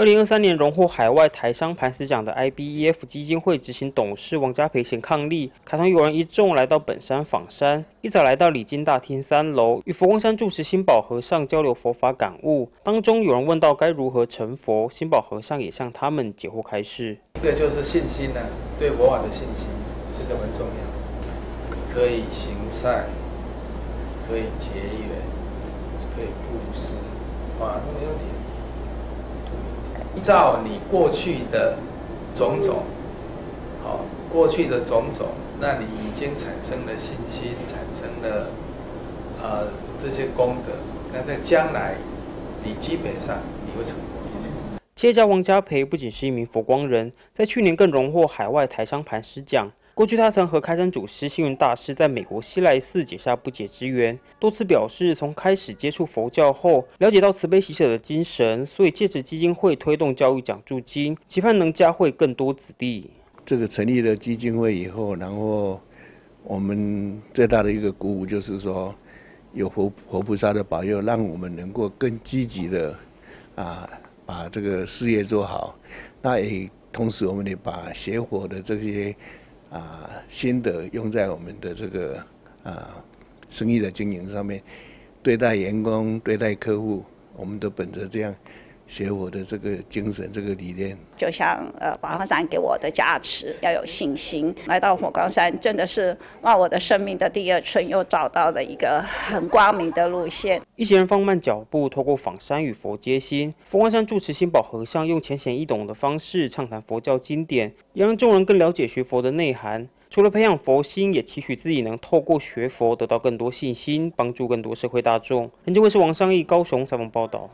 二零二三年荣获海外台商磐石奖的 IBEF 基金会执行董事王家培显抗力，卡同友人一众来到本山访山。一早来到礼金大厅三楼，与佛光山住持新宝和尚交流佛法感悟。当中有人问到该如何成佛，新宝和尚也向他们解惑开示。一个就是信心呢，对佛法的信心，这个很重要。可以行善，可以结缘，可以布施，啊，没问题。照你过去的种种，好，过去的种种，那你已经产生了信心，产生了呃这些功德，那在将来你基本上你会成功。企业家王家培不仅是一名佛光人，在去年更荣获海外台商磐石奖。过去他曾和开山祖师星云大师在美国西来寺结下不解之缘，多次表示从开始接触佛教后，了解到慈悲喜舍的精神，所以借此基金会推动教育奖助金，期盼能教会更多子弟。这个成立了基金会以后，然后我们最大的一个鼓舞就是说，有佛佛菩萨的保佑，让我们能够更积极的啊把这个事业做好。那也同时，我们也把邪火的这些。啊，心得用在我们的这个啊生意的经营上面，对待员工、对待客户，我们都本着这样。学我的这个精神，这个理念，就像呃，宝光山给我的加持，要有信心。来到佛光山，真的是让我的生命的第二春又找到了一个很光明的路线。一行人放慢脚步，透过访山与佛接心。佛光山住持新宝和尚用浅显易懂的方式畅谈佛教经典，也让众人更了解学佛的内涵。除了培养佛心，也期许自己能透过学佛得到更多信心，帮助更多社会大众。人间卫视王尚义高雄采访报道。